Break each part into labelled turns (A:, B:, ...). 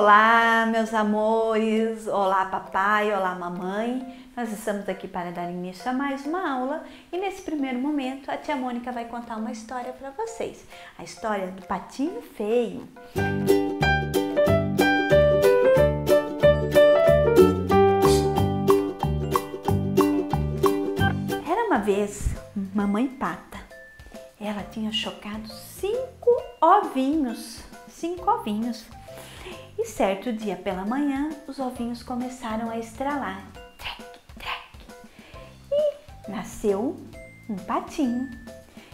A: Olá, meus amores! Olá, papai! Olá, mamãe! Nós estamos aqui para dar início a mais uma aula e nesse primeiro momento a tia Mônica vai contar uma história para vocês. A história do patinho feio. Era uma vez mamãe pata. Ela tinha chocado cinco ovinhos. Cinco ovinhos e certo dia pela manhã, os ovinhos começaram a estralar. Trec, trec. E nasceu um patinho.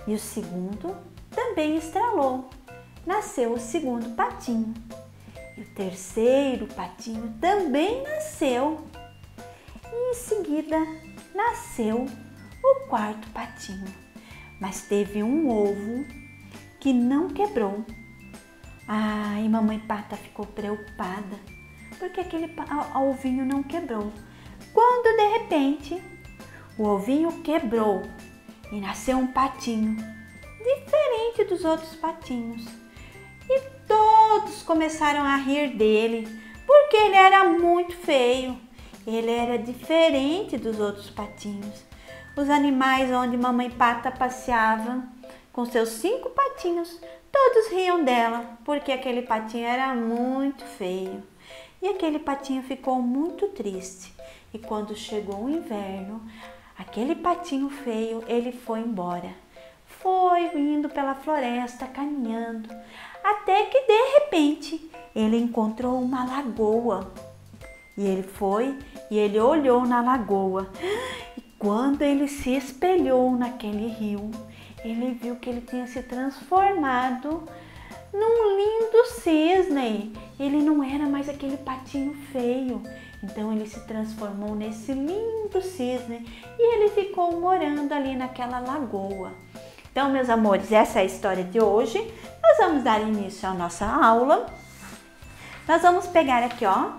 A: E o segundo também estralou. Nasceu o segundo patinho. E o terceiro patinho também nasceu. E em seguida nasceu o quarto patinho. Mas teve um ovo que não quebrou Ai, mamãe pata ficou preocupada porque aquele ovinho não quebrou. Quando de repente o ovinho quebrou e nasceu um patinho diferente dos outros patinhos. E todos começaram a rir dele porque ele era muito feio. Ele era diferente dos outros patinhos. Os animais onde mamãe pata passeava com seus cinco patinhos Todos riam dela, porque aquele patinho era muito feio. E aquele patinho ficou muito triste. E quando chegou o inverno, aquele patinho feio, ele foi embora. Foi indo pela floresta, caminhando, até que de repente ele encontrou uma lagoa. E ele foi e ele olhou na lagoa. E quando ele se espelhou naquele rio, ele viu que ele tinha se transformado num lindo cisne. Ele não era mais aquele patinho feio. Então ele se transformou nesse lindo cisne e ele ficou morando ali naquela lagoa. Então, meus amores, essa é a história de hoje. Nós vamos dar início à nossa aula. Nós vamos pegar aqui, ó,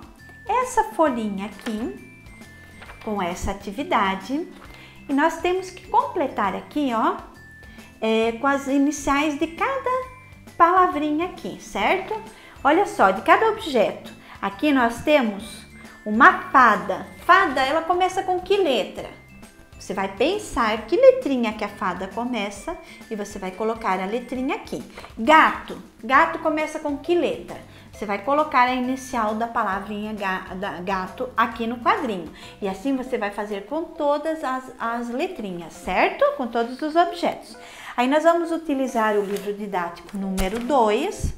A: essa folhinha aqui com essa atividade e nós temos que completar aqui, ó, é, com as iniciais de cada palavrinha aqui, certo? Olha só, de cada objeto. Aqui nós temos uma fada. Fada, ela começa com que letra? Você vai pensar que letrinha que a fada começa e você vai colocar a letrinha aqui. Gato. Gato começa com que letra? Você vai colocar a inicial da palavrinha gato aqui no quadrinho. E assim você vai fazer com todas as, as letrinhas, certo? Com todos os objetos. Aí nós vamos utilizar o livro didático número 2,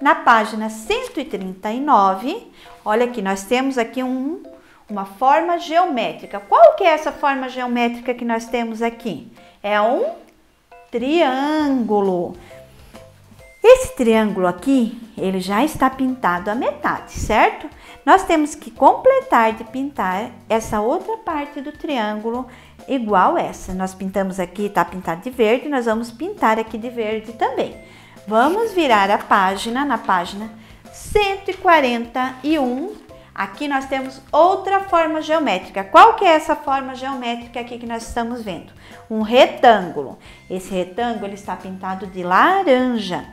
A: na página 139. Olha aqui, nós temos aqui um, uma forma geométrica. Qual que é essa forma geométrica que nós temos aqui? É um triângulo. Esse triângulo aqui, ele já está pintado a metade, certo? Nós temos que completar de pintar essa outra parte do triângulo igual essa. Nós pintamos aqui, tá pintado de verde, nós vamos pintar aqui de verde também. Vamos virar a página, na página 141. Aqui nós temos outra forma geométrica. Qual que é essa forma geométrica aqui que nós estamos vendo? Um retângulo. Esse retângulo ele está pintado de laranja.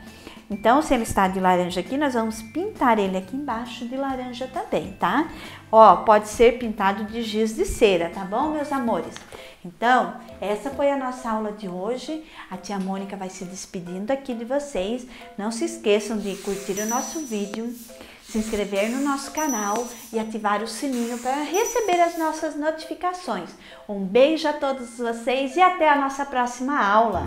A: Então, se ele está de laranja aqui, nós vamos pintar ele aqui embaixo de laranja também, tá? Ó, pode ser pintado de giz de cera, tá bom, meus amores? Então, essa foi a nossa aula de hoje. A tia Mônica vai se despedindo aqui de vocês. Não se esqueçam de curtir o nosso vídeo, se inscrever no nosso canal e ativar o sininho para receber as nossas notificações. Um beijo a todos vocês e até a nossa próxima aula.